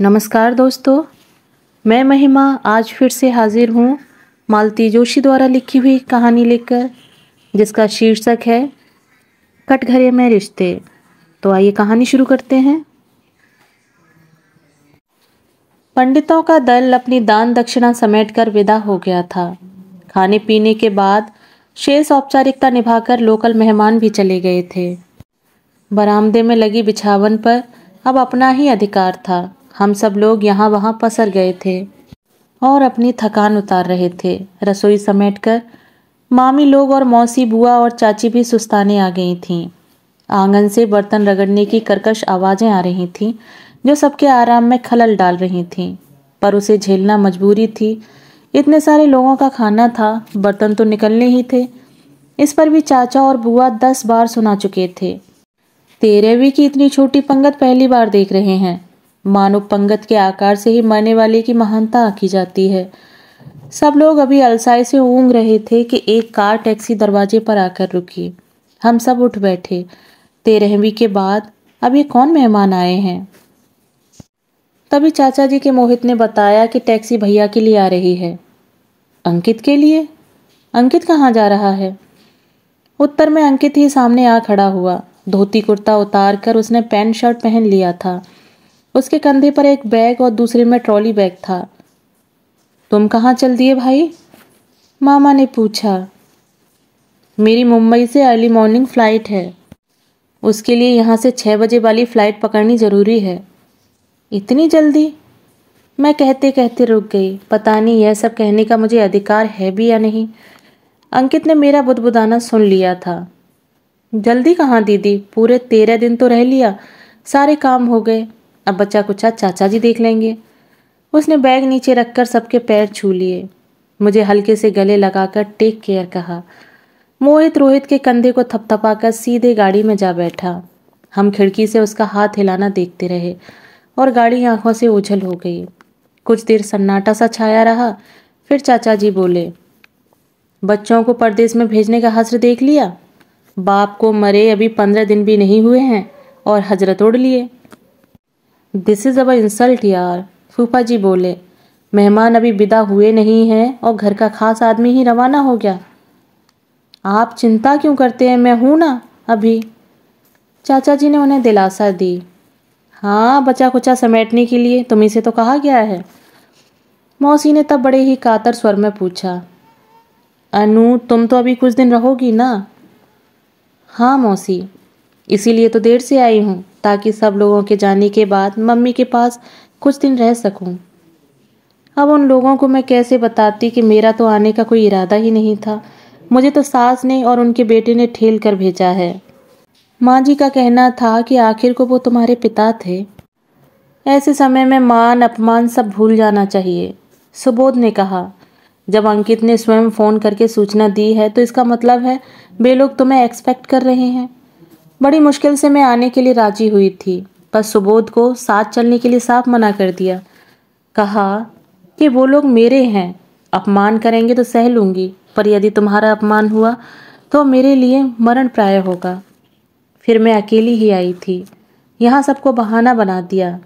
नमस्कार दोस्तों, मैं महिमा आज फिर से हाजिर हूँ मालती जोशी द्वारा लिखी हुई कहानी लेकर, जिसका शीर्षक है कटघरे में रिश्ते। तो आइए कहानी शुरू करते हैं। पंडितों का दल अपनी दान दक्षिणा समेटकर विदा हो गया था। खाने पीने के बाद शेष औपचारिकता निभाकर लोकल मेहमान भी चले गए थे। बरामदे में लगी बिछावन पर अब अपना ही अधिकार था। हम सब लोग यहाँ वहाँ पसर गए थे और अपनी थकान उतार रहे थे। रसोई समेट कर मामी लोग और मौसी बुआ और चाची भी सुस्ताने आ गई थीं। आँगन से बर्तन रगड़ने की कर्कश आवाज़ें आ रही थीं, जो सबके आराम में खलल डाल रही थीं। पर उसे झेलना मजबूरी थी। इतने सारे लोगों का खाना था, बर्तन तो निकलने ही थे। इस पर भी चाचा और बुआ दस बार सुना चुके थे। तेरहवीं की इतनी छोटी पंगत पहली बार देख रहे हैं। मानो पंगत के आकार से ही मरने वाले की महानता आकी जाती है। सब लोग अभी अलसाई से ऊँग रहे थे कि एक कार टैक्सी दरवाजे पर आकर रुकी। हम सब उठ बैठे। तेरहवीं के बाद अब ये कौन मेहमान आए हैं? तभी चाचा जी के मोहित ने बताया कि टैक्सी भैया के लिए आ रही है। अंकित के लिए? अंकित कहाँ जा रहा है? उत्तर में अंकित ही सामने आ खड़ा हुआ। धोती कुर्ता उतार कर उसने पैंट शर्ट पहन लिया था। उसके कंधे पर एक बैग और दूसरे में ट्रॉली बैग था। तुम कहाँ चल दिए भाई? मामा ने पूछा। मेरी मुंबई से अर्ली मॉर्निंग फ़्लाइट है। उसके लिए यहाँ से छः बजे वाली फ़्लाइट पकड़नी ज़रूरी है। इतनी जल्दी? मैं कहते कहते रुक गई। पता नहीं यह सब कहने का मुझे अधिकार है भी या नहीं। अंकित ने मेरा बुदबुदाना सुन लिया था। जल्दी कहाँ दीदी? पूरे तेरह दिन तो रह लिया। सारे काम हो गए। अब बच्चा कुचा चाचा जी देख लेंगे। उसने बैग नीचे रखकर सबके पैर छू लिए। मुझे हल्के से गले लगाकर टेक केयर कहा। मोहित रोहित के कंधे को थपथपाकर सीधे गाड़ी में जा बैठा। हम खिड़की से उसका हाथ हिलाना देखते रहे और गाड़ी आँखों से ओझल हो गई। कुछ देर सन्नाटा सा छाया रहा। फिर चाचा जी बोले, बच्चों को परदेश में भेजने का हसर देख लिया? बाप को मरे अभी पंद्रह दिन भी नहीं हुए हैं और हज़रत उड़ लिए। दिस इज़ अवर इंसल्ट यार फूफा जी बोले मेहमान अभी विदा हुए नहीं हैं और घर का खास आदमी ही रवाना हो गया। आप चिंता क्यों करते हैं? मैं हूँ ना, अभी। चाचा जी ने उन्हें दिलासा दी। हाँ बचा कुचा समेटने के लिए तुम्हें से तो कहा गया है। मौसी ने तब बड़े ही कातर स्वर में पूछा, अनु, तुम तो अभी कुछ दिन रहोगी ना? हाँ मौसी। इसीलिए तो देर से आई हूँ। ताकि सब लोगों के जाने के बाद मम्मी के पास कुछ दिन रह सकूँ। अब उन लोगों को मैं कैसे बताती कि मेरा तो आने का कोई इरादा ही नहीं था। मुझे तो सास ने और उनके बेटे ने ठेल कर भेजा है। माँ जी का कहना था कि आखिर को वो तुम्हारे पिता थे। ऐसे समय में मान, अपमान सब भूल जाना चाहिए, सुबोध ने कहा। जब अंकित ने स्वयं फ़ोन करके सूचना दी है तो इसका मतलब है, वे लोग तुम्हें एक्सपेक्ट कर रहे हैं। बड़ी मुश्किल से मैं आने के लिए राज़ी हुई थी, पर सुबोध को साथ चलने के लिए साफ़ मना कर दिया। कहा कि वो लोग मेरे हैं, अपमान करेंगे तो सह लूँगी, पर यदि तुम्हारा अपमान हुआ तो मेरे लिए मरण प्राय होगा। फिर मैं अकेली ही आई थी, यहाँ सबको बहाना बना दिया।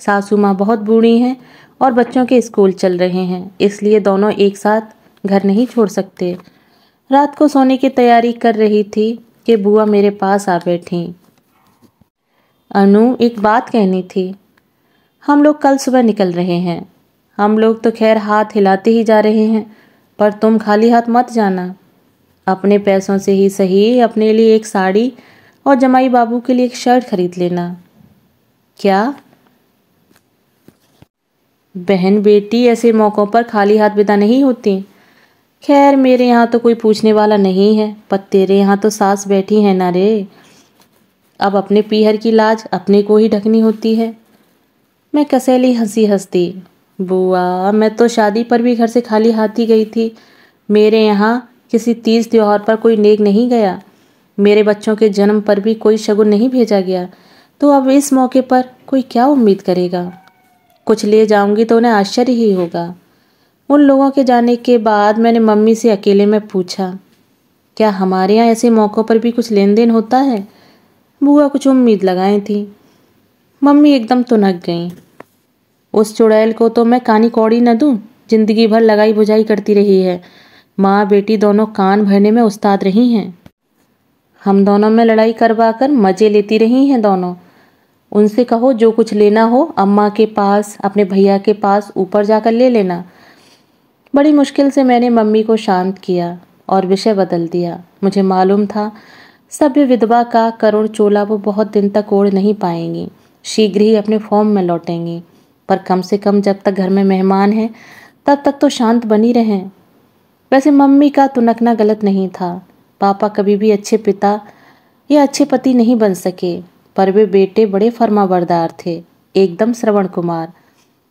सासू माँ बहुत बूढ़ी हैं और बच्चों के स्कूल चल रहे हैं, इसलिए दोनों एक साथ घर नहीं छोड़ सकते। रात को सोने की तैयारी कर रही थी कि बुआ मेरे पास आ बैठी। अनु एक बात कहनी थी। हम लोग कल सुबह निकल रहे हैं। हम लोग तो खैर हाथ हिलाते ही जा रहे हैं, पर तुम खाली हाथ मत जाना। अपने पैसों से ही सही, अपने लिए एक साड़ी और जमाई बाबू के लिए एक शर्ट खरीद लेना। क्या? बहन बेटी, ऐसे मौक़ों पर खाली हाथ विदा नहीं होती। खैर, मेरे यहाँ तो कोई पूछने वाला नहीं है, पर तेरे यहाँ तो सास बैठी है ना रे। अब अपने पीहर की लाज अपने को ही ढकनी होती है। मैं कसैली हँसी हंसती, बुआ, मैं तो शादी पर भी घर से खाली हाथ ही गई थी। मेरे यहाँ किसी तीज त्योहार पर कोई नेक नहीं गया। मेरे बच्चों के जन्म पर भी कोई शगुन नहीं भेजा गया। तो अब इस मौके पर कोई क्या उम्मीद करेगा? कुछ ले जाऊँगी तो उन्हें आश्चर्य ही होगा। उन लोगों के जाने के बाद मैंने मम्मी से अकेले में पूछा, क्या हमारे यहाँ ऐसे मौक़ों पर भी कुछ लेन देन होता है? बुआ कुछ उम्मीद लगाई थी। मम्मी एकदम तुनक गई। उस चुड़ैल को तो मैं कानी कौड़ी न दूँ, ज़िंदगी भर लगाई बुझाई करती रही है। माँ बेटी दोनों कान भरने में उस्ताद रही हैं। हम दोनों में लड़ाई करवा कर मज़े लेती रही हैं दोनों। उनसे कहो, जो कुछ लेना हो अम्मा के पास, अपने भैया के पास ऊपर जाकर ले लेना। बड़ी मुश्किल से मैंने मम्मी को शांत किया और विषय बदल दिया। मुझे मालूम था, सभ्य विधवा का करोड़ चोला वो बहुत दिन तक ओढ़ नहीं पाएँगी। शीघ्र ही अपने फॉर्म में लौटेंगी। पर कम से कम जब तक घर में मेहमान हैं, तब तक तो शांत बनी रहें। वैसे मम्मी का तुनकना गलत नहीं था। पापा कभी भी अच्छे पिता या अच्छे पति नहीं बन सके, पर वे बेटे बड़े फर्माबरदार थे, एकदम श्रवण कुमार।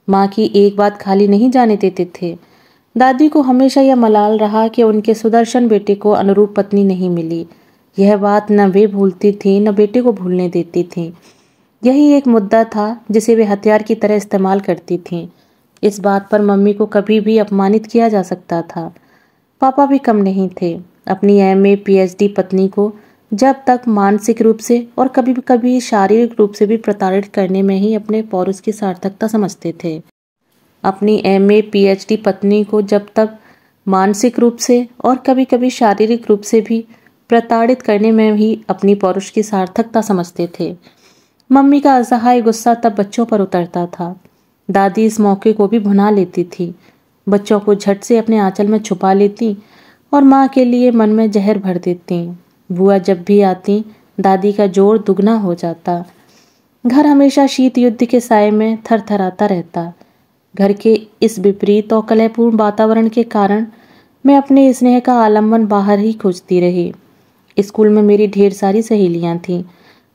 माँ की एक बात खाली नहीं जाने देते थे। दादी को हमेशा यह मलाल रहा कि उनके सुदर्शन बेटे को अनुरूप पत्नी नहीं मिली। यह बात न वे भूलती थी, न बेटे को भूलने देती थी। यही एक मुद्दा था जिसे वे हथियार की तरह इस्तेमाल करती थीं। इस बात पर मम्मी को कभी भी अपमानित किया जा सकता था। पापा भी कम नहीं थे। अपनी एम ए पी पत्नी को जब तक मानसिक रूप से और कभी कभी शारीरिक रूप से भी प्रताड़ित करने में ही अपने पौरुष की सार्थकता समझते थे। अपनी एम ए पी पत्नी को जब तक मानसिक रूप से और कभी कभी शारीरिक रूप से भी प्रताड़ित करने में ही अपनी पौरुष की सार्थकता समझते थे। मम्मी का असहाय गुस्सा तब बच्चों पर उतरता था। दादी इस मौके को भी भुना लेती थी। बच्चों को झट से अपने आंचल में छुपा लेती और माँ के लिए मन में जहर भर देती। बुआ जब भी आती, दादी का ज़ोर दुगना हो जाता। घर हमेशा शीत युद्ध के साय में थरथराता रहता। घर के इस विपरीत और कलहपूर्ण वातावरण के कारण मैं अपने स्नेह का आलंबन बाहर ही खोजती रही। स्कूल में मेरी ढेर सारी सहेलियाँ थीं,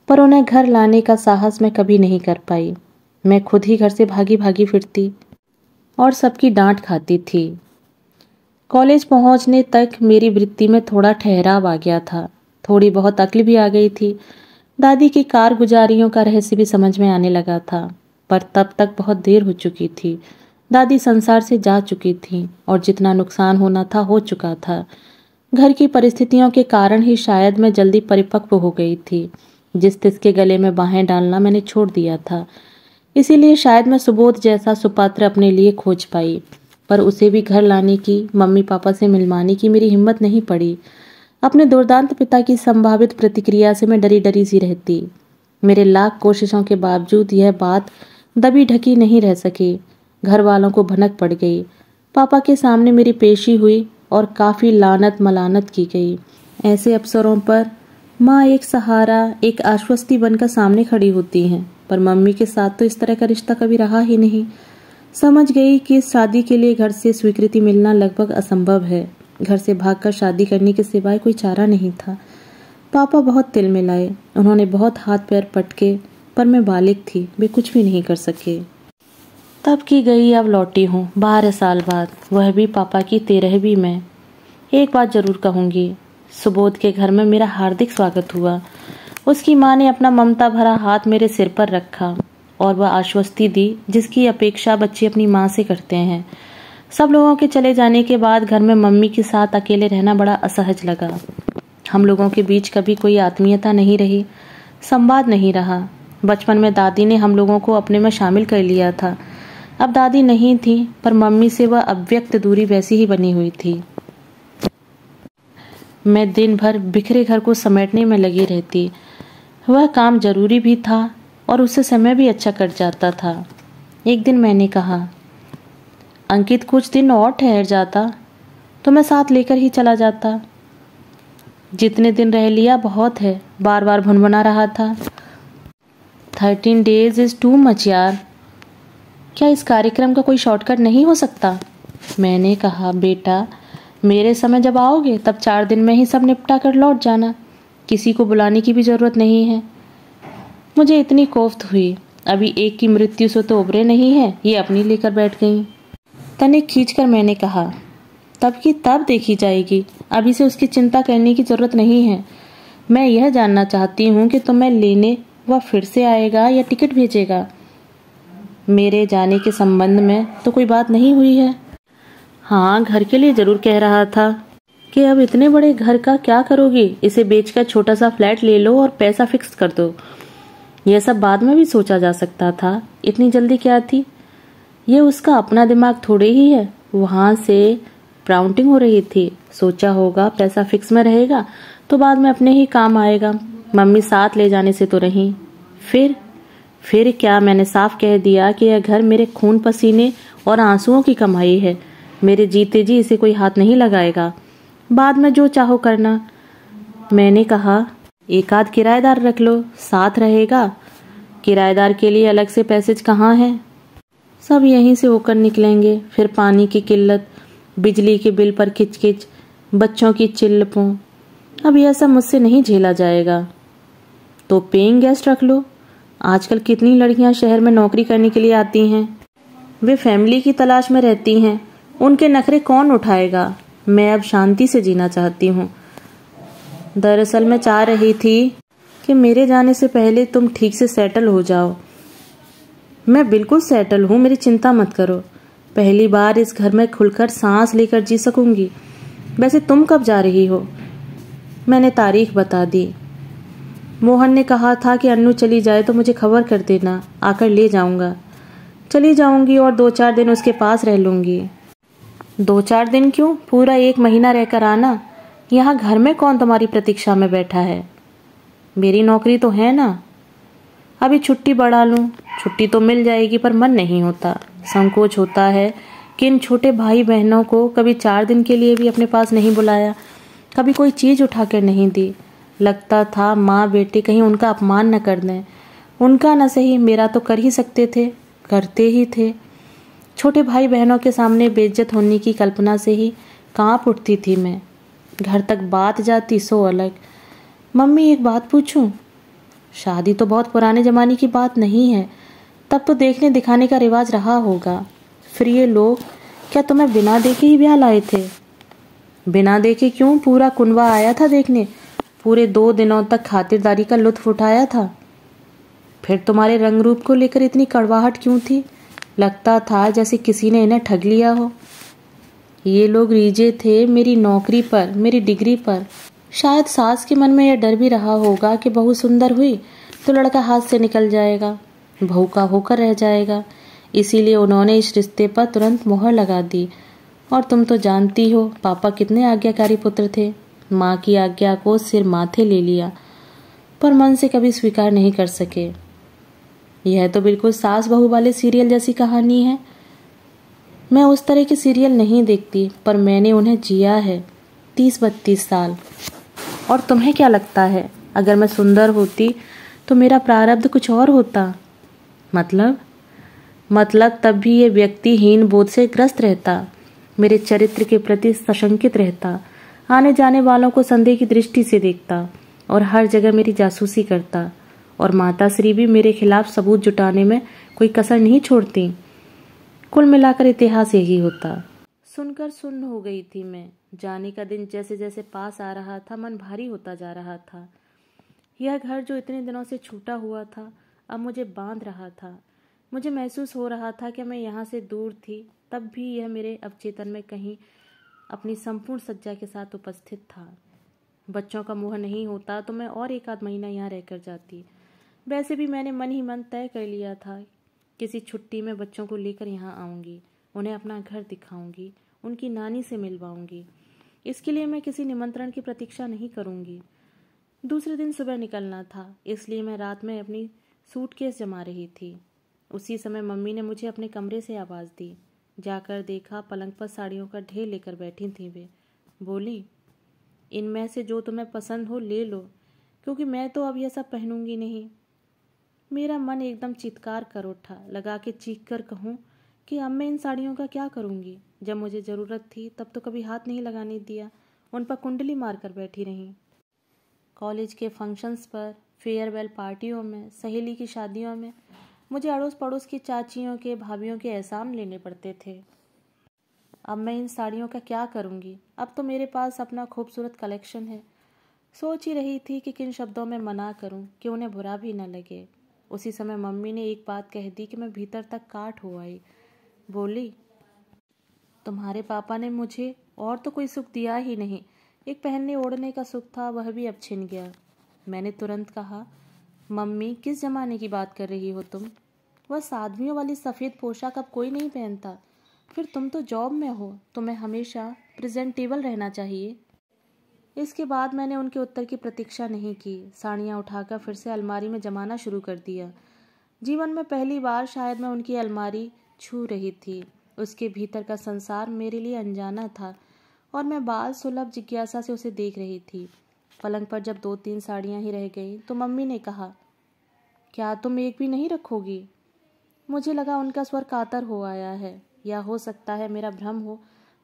पर उन्हें घर लाने का साहस मैं कभी नहीं कर पाई। मैं खुद ही घर से भागी भागी फिरती और सबकी डांट खाती थी। कॉलेज पहुँचने तक मेरी वृत्ति में थोड़ा ठहराव आ गया था। थोड़ी बहुत अक्ल भी आ गई थी। दादी की कारगुजारियों का रहस्य भी समझ में आने लगा था। पर तब तक बहुत देर हो चुकी थी। दादी संसार से जा चुकी थी और जितना नुकसान होना था, हो चुका था। घर की परिस्थितियों के कारण ही शायद मैं जल्दी परिपक्व हो गई थी। जिस तिसके गले में बाहें डालना मैंने छोड़ दिया था। इसीलिए शायद मैं सुबोध जैसा सुपात्र अपने लिए खोज पाई, पर उसे भी घर लाने की मम्मी पापा से मिलवाने की मेरी हिम्मत नहीं पड़ी। अपने दुर्दांत पिता की संभावित प्रतिक्रिया से मैं डरी डरी सी रहती। मेरे लाख कोशिशों के बावजूद यह बात दबी ढकी नहीं रह सकी। घर वालों को भनक पड़ गई। पापा के सामने मेरी पेशी हुई और काफ़ी लानत मलानत की गई। ऐसे अवसरों पर माँ एक सहारा, एक आश्वस्ति बनकर सामने खड़ी होती हैं, पर मम्मी के साथ तो इस तरह का रिश्ता कभी रहा ही नहीं। समझ गई कि शादी के लिए घर से स्वीकृति मिलना लगभग असंभव है। घर से भागकर शादी करने के सिवाय कोई चारा नहीं था। पापा बहुत तिल मिलाए उन्होंने बहुत हाथ पैर पटके पर मैं बालिक थी, वे कुछ भी नहीं कर सके। तब की गई अब लौटी हूँ, बारह साल बाद। वह भी पापा की तेरहवीं में। एक बात ज़रूर कहूँगी, सुबोध के घर में मेरा हार्दिक स्वागत हुआ। उसकी माँ ने अपना ममता भरा हाथ मेरे सिर पर रखा और वह आश्वस्ति दी, जिसकी अपेक्षा बच्चे अपनी माँ से करते हैं। सब लोगों के चले जाने के बाद घर में मम्मी के साथ अकेले रहना बड़ा असहज लगा। हम लोगों के बीच कभी कोई आत्मीयता नहीं रही, संवाद नहीं रहा। बचपन में दादी ने हम लोगों को अपने में शामिल कर लिया था। अब दादी नहीं थी, पर मम्मी से वह अव्यक्त दूरी वैसी ही बनी हुई थी। मैं दिन भर बिखरे घर को समेटने में लगी रहती। वह काम ज़रूरी भी था और उससे समय भी अच्छा कट जाता था। एक दिन मैंने कहा, अंकित, कुछ दिन और ठहर जाता तो मैं साथ लेकर ही चला जाता। जितने दिन रह लिया बहुत है बार बार भुनभुना रहा था। Thirteen days is too much यार क्या इस कार्यक्रम का कोई शॉर्टकट नहीं हो सकता? मैंने कहा, बेटा, मेरे समय जब आओगे, तब चार दिन में ही सब निपटा कर लौट जाना। किसी को बुलाने की भी ज़रूरत नहीं है। मुझे इतनी कोफ्त हुई। अभी एक की मृत्यु से तो उभरे नहीं है, ये अपनी लेकर बैठ गई। तनिक खींचकर मैंने कहा, तब की तब देखी जाएगी। अभी से उसकी चिंता करने की ज़रूरत नहीं है। मैं यह जानना चाहती हूँ कि तुम्हें लेने वह फिर से आएगा या टिकट भेजेगा? मेरे जाने के संबंध में तो कोई बात नहीं हुई है। हाँ घर के लिए ज़रूर कह रहा था कि अब इतने बड़े घर का क्या करोगी? इसे बेचकर छोटा सा फ्लैट ले लो और पैसा फिक्स कर दो। यह सब बाद में भी सोचा जा सकता था। इतनी जल्दी क्या थी? ये उसका अपना दिमाग थोड़े ही है। वहाँ से प्राउंटिंग हो रही थी। सोचा होगा पैसा फिक्स में रहेगा तो बाद में अपने ही काम आएगा। मम्मी साथ ले जाने से तो रही। फिर फिर क्या मैंने साफ़ कह दिया कि यह घर मेरे खून पसीने और आंसुओं की कमाई है। मेरे जीते जी इसे कोई हाथ नहीं लगाएगा। बाद में जो चाहो करना। मैंने कहा, एक आध किराएदार रख लो, साथ रहेगा। किराएदार के लिए अलग से पैसेज कहाँ है? सब यहीं से होकर निकलेंगे। फिर पानी की किल्लत, बिजली के बिल पर किचकिच, बच्चों की चिल्लपों। अब यह सब मुझसे नहीं झेला जाएगा। तो पेइंग गेस्ट रख लो। आजकल कितनी लड़कियाँ शहर में नौकरी करने के लिए आती हैं। वे फैमिली की तलाश में रहती हैं। उनके नखरे कौन उठाएगा? मैं अब शांति से जीना चाहती हूँ। दरअसल मैं चाह रही थी कि मेरे जाने से पहले तुम ठीक से सेटल हो जाओ। मैं बिल्कुल सेटल हूँ, मेरी चिंता मत करो। पहली बार इस घर में खुलकर सांस लेकर जी सकूँगी। वैसे तुम कब जा रही हो? मैंने तारीख बता दी। मोहन ने कहा था कि अन्नू चली जाए तो मुझे खबर कर देना, आकर ले जाऊँगा। चली जाऊँगी और दो चार दिन उसके पास रह लूँगी। दो चार दिन क्यों? पूरा एक महीना रहकर आना। यहाँ घर में कौन तुम्हारी प्रतीक्षा में बैठा है? मेरी नौकरी तो है ना? अभी छुट्टी बढ़ा लूँ। छुट्टी तो मिल जाएगी, पर मन नहीं होता। संकोच होता है कि इन छोटे भाई बहनों को कभी चार दिन के लिए भी अपने पास नहीं बुलाया। कभी कोई चीज़ उठा कर नहीं दी। लगता था, माँ बेटे कहीं उनका अपमान न कर दें। उनका न सही, मेरा तो कर ही सकते थे, करते ही थे। छोटे भाई बहनों के सामने बेइज्जत होने की कल्पना से ही काँप उठती थी मैं। घर तक बात जाती, सो अलग। मम्मी, एक बात पूछूँ? शादी तो बहुत पुराने ज़माने की बात नहीं है। तब तो देखने दिखाने का रिवाज रहा होगा। फिर ये लोग, क्या तुम्हें बिना देखे ही ब्याह लाए थे? बिना देखे क्यों? पूरा कुनवा आया था देखने। पूरे दो दिनों तक खातिरदारी का लुत्फ उठाया था। फिर तुम्हारे रंग रूप को लेकर इतनी कड़वाहट क्यों थी? लगता था जैसे किसी ने इन्हें ठग लिया हो। ये लोग रीजे थे मेरी नौकरी पर, मेरी डिग्री पर। शायद सास के मन में यह डर भी रहा होगा कि बहू सुंदर हुई तो लड़का हाथ से निकल जाएगा, बहू का होकर रह जाएगा। इसीलिए उन्होंने इस रिश्ते पर तुरंत मोहर लगा दी। और तुम तो जानती हो, पापा कितने आज्ञाकारी पुत्र थे। माँ की आज्ञा को सिर माथे ले लिया, पर मन से कभी स्वीकार नहीं कर सके। यह तो बिल्कुल सास बहू वाले सीरियल जैसी कहानी है। मैं उस तरह के सीरियल नहीं देखती, पर मैंने उन्हें जिया है तीस बत्तीस साल। और तुम्हें क्या लगता है, अगर मैं सुंदर होती तो मेरा प्रारब्ध कुछ और होता? मतलब? मतलब तब भी ये व्यक्तिहीन बोध से ग्रस्त रहता, मेरे चरित्र के प्रति सशंकित रहता आने जाने वालों को संदेह की दृष्टि से देखता और हर जगह मेरी जासूसी करता और माता श्री भी मेरे खिलाफ सबूत जुटाने में कोई कसर नहीं छोड़ती। कुल मिलाकर इतिहास यही होता। सुनकर सुन्न हो गई थी मैं। जाने का दिन जैसे जैसे पास आ रहा था, मन भारी होता जा रहा था। यह घर जो इतने दिनों से छूटा हुआ था, अब मुझे बाँध रहा था। मुझे महसूस हो रहा था कि मैं यहाँ से दूर थी, तब भी यह मेरे अवचेतन में कहीं अपनी संपूर्ण सज्जा के साथ उपस्थित था। बच्चों का मुँह नहीं होता तो मैं और एक आध महीना यहाँ रहकर जाती। वैसे भी मैंने मन ही मन तय कर लिया था किसी छुट्टी में बच्चों को लेकर यहाँ आऊँगी, उन्हें अपना घर दिखाऊँगी, उनकी नानी से मिलवाऊँगी। इसके लिए मैं किसी निमंत्रण की प्रतीक्षा नहीं करूँगी। दूसरे दिन सुबह निकलना था, इसलिए मैं रात में अपनी सूटकेस जमा रही थी। उसी समय मम्मी ने मुझे अपने कमरे से आवाज़ दी। जाकर देखा, पलंग पर साड़ियों का ढेर लेकर बैठी थी वे। बोली, इनमें से जो तुम्हें पसंद हो ले लो, क्योंकि मैं तो अब यह सब पहनूँगी नहीं। मेरा मन एकदम चित्कार कर उठा, लगा के चीख कर कहूँ कि अब मैं इन साड़ियों का क्या करूँगी। जब मुझे ज़रूरत थी, तब तो कभी हाथ नहीं लगाने दिया, उन पर कुंडली मार कर बैठी रहीं। कॉलेज के फ़ंक्शंस पर, फेयरवेल पार्टियों में, सहेली की शादियों में मुझे अड़ोस पड़ोस की चाचियों के भाभीियों के एहसान लेने पड़ते थे। अब मैं इन साड़ियों का क्या करूँगी? अब तो मेरे पास अपना खूबसूरत कलेक्शन है। सोच ही रही थी कि किन शब्दों में मना करूँ, कि उन्हें बुरा भी न लगे। उसी समय मम्मी ने एक बात कह दी कि मैं भीतर तक काट हो आई। बोली, तुम्हारे पापा ने मुझे और तो कोई सुख दिया ही नहीं। एक पहनने ओढ़ने का सुख था, वह भी अब छिन गया। मैंने तुरंत कहा मम्मी, किस जमाने की बात कर रही हो तुम? वह साधवियों वाली सफ़ेद पोशाक अब कोई नहीं पहनता। फिर तुम तो जॉब में हो, तुम्हें हमेशा प्रेजेंटेबल रहना चाहिए। इसके बाद मैंने उनके उत्तर की प्रतीक्षा नहीं की। साड़ियाँ उठाकर फिर से अलमारी में जमाना शुरू कर दिया। जीवन में पहली बार शायद मैं उनकी अलमारी छू रही थी। उसके भीतर का संसार मेरे लिए अनजाना था और मैं बाल सुलभ जिज्ञासा से उसे देख रही थी। पलंग पर जब दो तीन साड़ियाँ ही रह गईं तो मम्मी ने कहा, क्या तुम एक भी नहीं रखोगी? मुझे लगा उनका स्वर कातर हो आया है, या हो सकता है मेरा भ्रम हो,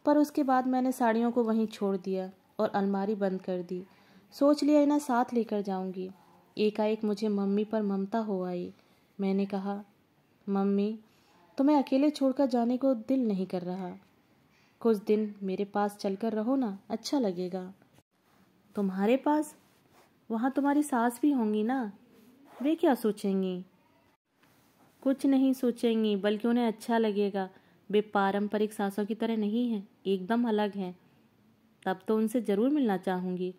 पर उसके बाद मैंने साड़ियों को वहीं छोड़ दिया और अलमारी बंद कर दी। सोच लिया इन्हें साथ लेकर जाऊँगी। एकाएक मुझे मम्मी पर ममता हो आई। मैंने कहा, मम्मी, तुम्हें अकेले छोड़कर जाने को दिल नहीं कर रहा। कुछ दिन मेरे पास चलकर रहो ना अच्छा लगेगा। तुम्हारे पास? वहाँ तुम्हारी सास भी होंगी ना? वे क्या सोचेंगी? कुछ नहीं सोचेंगी, बल्कि उन्हें अच्छा लगेगा। वे पारंपरिक सासों की तरह नहीं हैं, एकदम अलग हैं। तब तो उनसे ज़रूर मिलना चाहूँगी,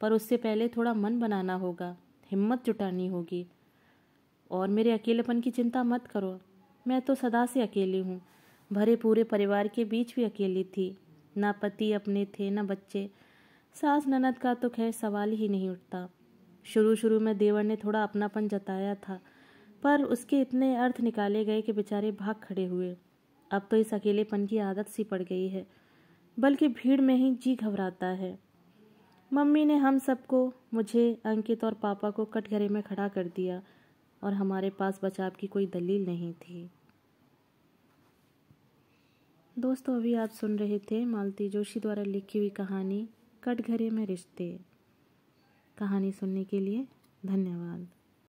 पर उससे पहले थोड़ा मन बनाना होगा, हिम्मत जुटानी होगी। और मेरे अकेलेपन की चिंता मत करो, मैं तो सदा से अकेली हूँ। भरे पूरे परिवार के बीच भी अकेली थी, ना पति अपने थे, ना बच्चे। सास ननद का तो खैर सवाल ही नहीं उठता। शुरू शुरू में देवर ने थोड़ा अपनापन जताया था, पर उसके इतने अर्थ निकाले गए कि बेचारे भाग खड़े हुए। अब तो इस अकेलेपन की आदत सी पड़ गई है, बल्कि भीड़ में ही जी घबराता है। मम्मी ने हम सबको, मुझे, अंकित और पापा को कटघरे में खड़ा कर दिया, और हमारे पास बचाव की कोई दलील नहीं थी। दोस्तों, अभी आप सुन रहे थे मालती जोशी द्वारा लिखी हुई कहानी कटघरे में रिश्ते। कहानी सुनने के लिए धन्यवाद।